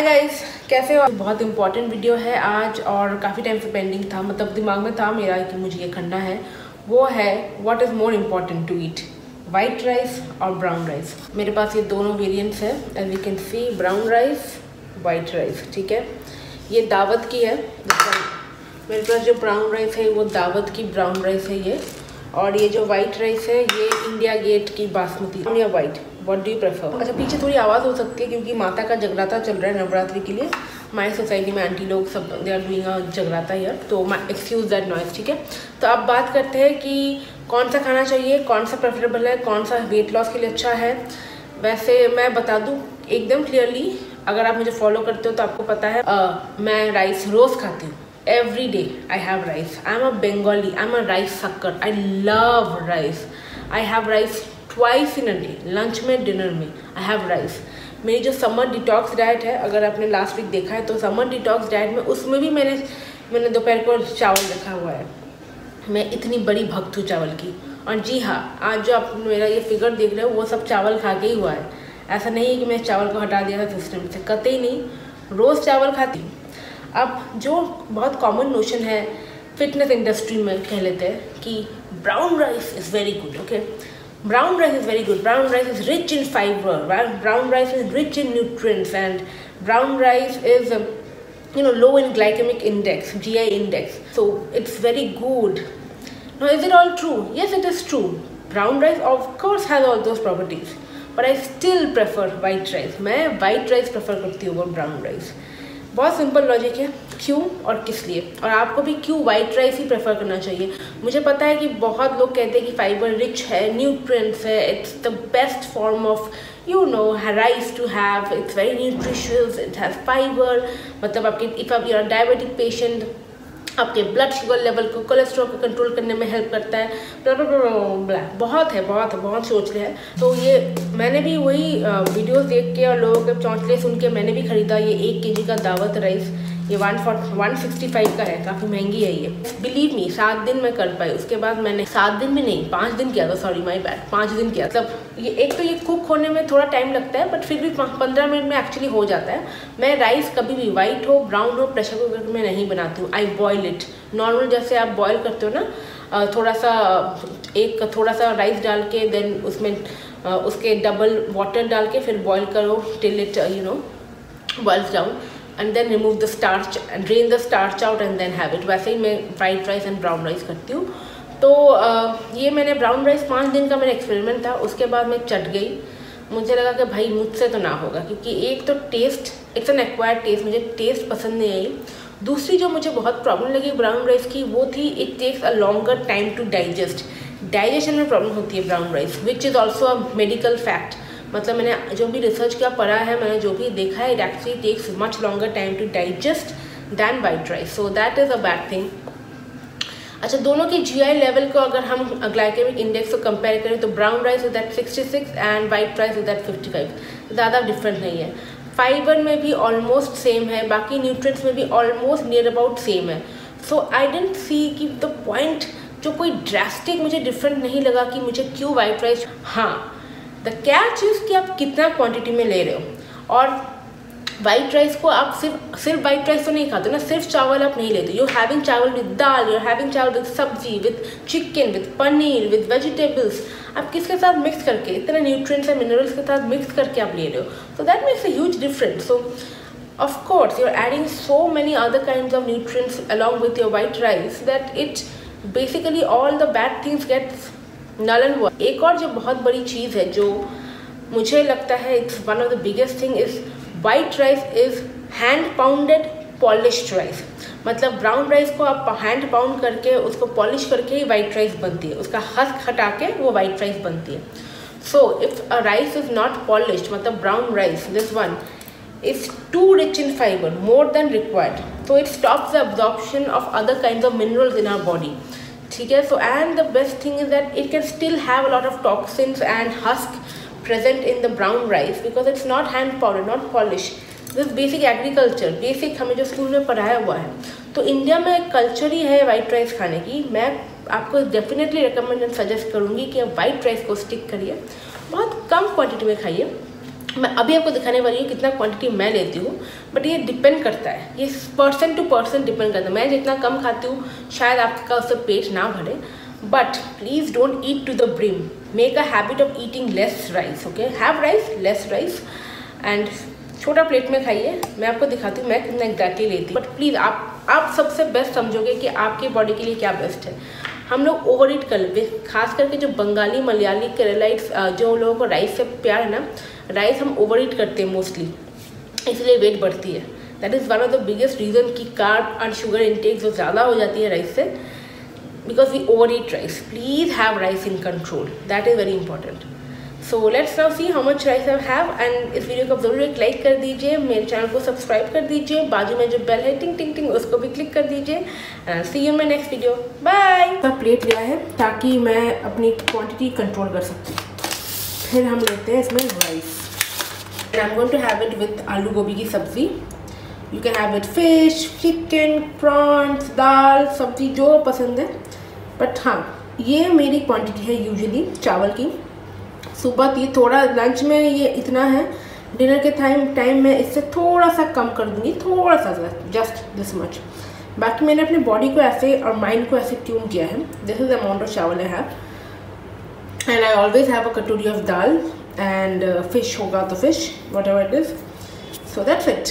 Hi guys कैसे हो? बहुत इंपॉर्टेंट वीडियो है आज और काफ़ी टाइम से पेंडिंग था। मतलब दिमाग में था मेरा कि मुझे ये करना है। वो है what is more important to eat white rice और ब्राउन राइस मेरे पास ये दोनों वेरिएंट्स है as you can see brown rice white rice ठीक है? ये दावत की है। मेरे पास जो ब्राउन राइस है, वो दावत की ब्राउन राइस है ये। और ये जो वाइट राइस है, ये इंडिया गेट की बासमती या white what do you prefer अच्छा पीछे थोड़ी आवाज़ हो सकती है क्योंकि माता का जगराता चल रहा है नवरात्रि के लिए। माई सोसाइटी में आंटी लोग सब दे आर डूइंग अ जगराता ईयर तो माई एक्सक्यूज़ दैट नॉइस ठीक है? तो अब बात करते हैं कि कौन सा खाना चाहिए कौन सा प्रेफरेबल है कौन सा वेट लॉस के लिए अच्छा है। वैसे मैं बता दूँ एकदम क्लियरली अगर आप मुझे फॉलो करते हो तो आपको पता है uh, मैं राइस रोज़ खाती हूँ। Every every day i have rice. I'm a bengali i'm a rice sucker. I love rice. I have rice twice in a day lunch में डिनर में आई हैव राइस मेरी जो समर डिटॉक्स डाइट है, अगर आपने last week देखा है तो समर डिटॉक्स डाइट में उसमें भी मैंने मैंने दोपहर को चावल रखा हुआ है। मैं इतनी बड़ी भक्त हूँ चावल की। और जी हाँ आज जो आप मेरा ये फिगर देख रहे हो, वो सब चावल खा के ही हुआ है। ऐसा नहीं है कि मैं चावल को हटा दिया था सिस्टम से, कतई नहीं। रोज़ चावल खाती हूँ। अब जो बहुत कॉमन नोशन है फिटनेस इंडस्ट्री में कह लेते हैं कि brown rice is very good okay brown rice is very good brown rice is rich in fiber right? brown rice is rich in nutrients and brown rice is um, you know low in glycemic index gi index so it's very good now is it all true yes it is true brown rice of course has all those properties but i still prefer white rice मैं white rice prefer करती हूँ brown rice बहुत simple logic है क्यों और किस लिए? और आपको भी क्यों वाइट राइस ही प्रेफर करना चाहिए? मुझे पता है कि बहुत लोग कहते हैं कि फाइबर रिच है न्यूट्रिएंट्स है it's the best form of you know rice to have it's very nutritious it has fibre मतलब आपके इफ़ आप यूर डायबिटिक पेशेंट आपके ब्लड शुगर लेवल को कोलेस्ट्रॉल को कंट्रोल करने में हेल्प करता है। बहुत है बहुत है, बहुत सोच रहे हैं। तो ये मैंने भी वही वीडियोस देख के और लोगों के चौंचले सुन के मैंने भी ख़रीदा। ये एक के का दावत राइस ये वन वन सिक्सटी फाइव का है। काफ़ी महँगी है ये। बिलीव मी सात दिन में कर पाई। उसके बाद मैंने सात दिन में नहीं, पाँच दिन किया था सॉरी माई बैड पाँच दिन किया। मतलब ये, एक तो ये कुक होने में थोड़ा टाइम लगता है बट फिर भी पंद्रह मिनट में एक्चुअली हो जाता है। मैं राइस कभी भी वाइट हो ब्राउन हो प्रेशर कुकर में नहीं बनाती हूँ। आई बॉयल इट नॉर्मल जैसे आप बॉयल करते हो ना थोड़ा सा एक थोड़ा सा राइस डाल के देन उसमें उसके डबल वाटर डाल के फिर बॉयल करो till it you know boils down and then remove the starch drain the starch out and then have it वैसे ही मैं fried rice and brown rice करती हूँ। तो ये मैंने ब्राउन राइस पाँच दिन का मेरा एक्सपेरिमेंट था, उसके बाद मैं चट गई। मुझे लगा कि भाई मुझसे तो ना होगा, क्योंकि एक तो taste it's an acquired taste मुझे टेस्ट पसंद नहीं आई। दूसरी जो मुझे बहुत प्रॉब्लम लगी ब्राउन राइस की, वो थी it takes a longer time to digest digestion में प्रॉब्लम होती है brown rice which is also a medical fact मतलब मैंने जो भी रिसर्च किया, पढ़ा है, मैंने जो भी देखा है it actually takes much longer time to digest than white rice so that is a bad thing अच्छा दोनों के जीआई लेवल को अगर हम ग्लाइकेमिक इंडेक्स को कंपेयर करें तो brown rice is that 66 and white rice is that 55 ज़्यादा डिफरेंट नहीं है। फाइबर में भी ऑलमोस्ट सेम है, बाकी न्यूट्रिएंट्स में भी ऑलमोस्ट नियर अबाउट सेम है. सो आई डेंट सी कि द पॉइंट जो कोई ड्रेस्टिक मुझे डिफरेंट नहीं लगा कि मुझे क्यों वाइट राइस हाँ द कैच इज़ कि आप कितना क्वांटिटी में ले रहे हो. और वाइट राइस को आप सिर्फ़ सिर्फ़ वाइट राइस तो नहीं खाते ना, सिर्फ़ चावल आप नहीं लेते you having chawal with dal you having chawal with sabzi with chicken with paneer with vegetables आप किसके साथ मिक्स करके, इतने न्यूट्रिएंट्स एंड मिनरल्स के साथ मिक्स करके आप ले रहे हो? So that makes a huge difference so of course, you're adding so many other kinds of nutrients along with your white rice that it basically all the bad things gets नलन हुआ एक और जो बहुत बड़ी चीज़ है, जो मुझे लगता है it's one of the biggest thing is white rice is hand pounded polished rice मतलब ब्राउन राइस को आप हैंड पाउंड करके, उसको पॉलिश करके ही वाइट राइस बनती है। उसका हस्क हटा के वो वाइट राइस बनती है। So if a rice is not polish मतलब brown rice this one is too rich in fiber, more than required. So, it stops the absorption of other kinds of minerals in our body. ठीक है? So and the best thing is that it can still have a lot of toxins and husk present in the brown rice because it's not hand powder not polish this basic agriculture, basic हमें जो school में पढ़ाया हुआ है। तो India में culture ही है white rice खाने की। मैं आपको डेफिनेटली रिकमेंड एंड सजेस्ट करूँगी कि आप वाइट राइस को स्टिक करिए। बहुत कम क्वांटिटी में खाइए। मैं अभी आपको दिखाने वाली हूँ कितना क्वांटिटी मैं लेती हूँ बट ये डिपेंड करता है। ये पर्सन टू पर्सन डिपेंड करता है। मैं जितना कम खाती हूँ, शायद आपका उससे पेट ना भरे। But please don't eat to the brim make a habit of eating less rice okay have rice less rice and छोटा प्लेट में खाइए। मैं आपको दिखाती हूँ, मैं कितना एग्जैक्टली लेती हूँ। बट प्लीज़ आप आप सबसे बेस्ट समझोगे कि आपकी बॉडी के लिए क्या बेस्ट है। हम लोग ओवर ईट कर लेते खास करके जो बंगाली, मलयाली, केरलाइट्स जो लोगों को राइस से प्यार है ना राइस हम ओवर ईट करते हैं मोस्टली इसलिए वेट बढ़ती है। That is one of the biggest reason कि कार्ब एंड शुगर इनटेक जो ज़्यादा हो जाती है राइस से। We over eat rice please have rice in control that is very important so let's now see how much rice I have and इस video को ज़रूर एक लाइक कर दीजिए, मेरे चैनल को सब्सक्राइब कर दीजिए, बाजू में जो बेल है, टिंग टिंग टिंग, उसको भी क्लिक कर दीजिए। And see you my next video bye plate लिया है ताकि मैं अपनी क्वांटिटी कंट्रोल कर सकती फिर हम लेते हैं इसमें rice and I'm going to have it with आलू गोभी की सब्ज़ी। You can have it fish chicken prawns दाल, सब्ज़ी जो पसंद है। बट हाँ ये मेरी क्वांटिटी है यूजुअली चावल की। सुबह ये थोड़ा लंच में ये इतना है। डिनर के टाइम टाइम में इससे थोड़ा सा कम कर दूँगी थोड़ा सा जस्ट दिस मच बाकी मैंने अपने बॉडी को ऐसे और माइंड को ऐसे ट्यून किया है। This is amount of chawal I have and I always have a katori of dal and fish होगा तो fish whatever it is so that's it